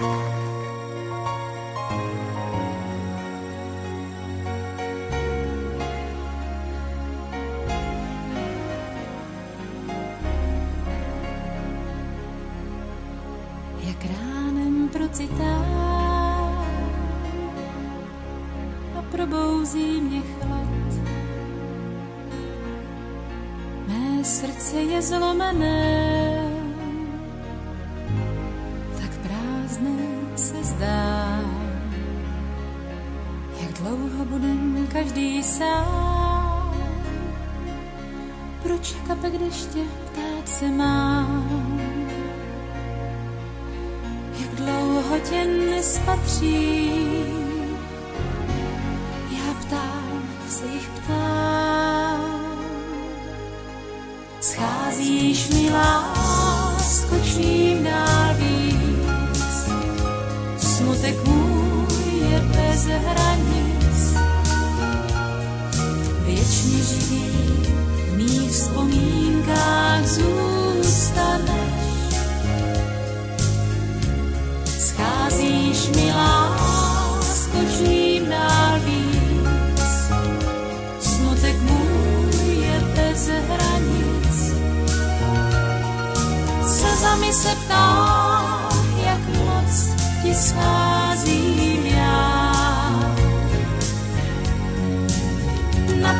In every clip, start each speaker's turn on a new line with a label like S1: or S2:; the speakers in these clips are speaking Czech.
S1: Jak a probouzí mě chlad. Mé srdce je zlomené, prázdné se zdá. Jak dlouho budem každý sám, proč kapek deště ptát se mám? Jak dlouho tě nespatří, já ptám se jich ptám. Scházíš mi lásko bez hranic, věčně živý v mých vzpomínkách zůstaneš. Scházíš mi lásko čím dál víc, smutek můj je bez hranic. Slzami se ptá,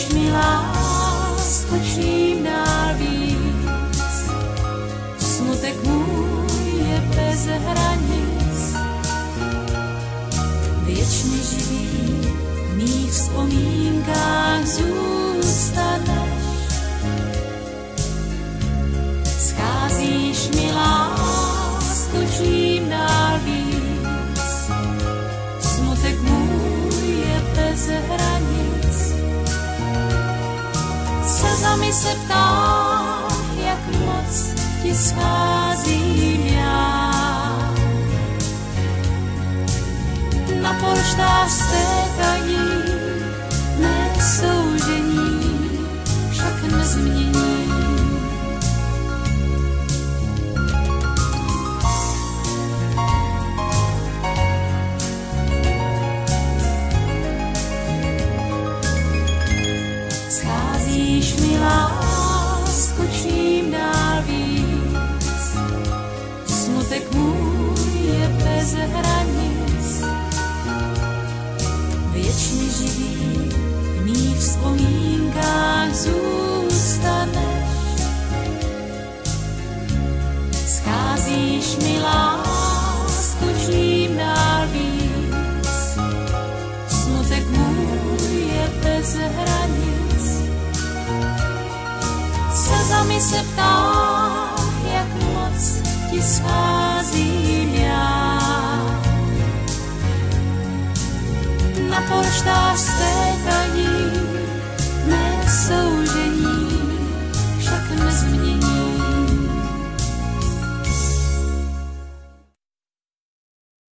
S1: Scházíš mi lásko čím dál víc, smutek můj je bez hranic, věčně živý v mých vzpomínkách zůstaneš. Slzami se ptá, jak moc ti scházím Scházíš mi lásko čím dál víc, smutek můj je bez hranic, věčně živý v mých vzpomínkách zůstaneš. Scházíš mi lásko Slzami se ptá, jak moc ti schází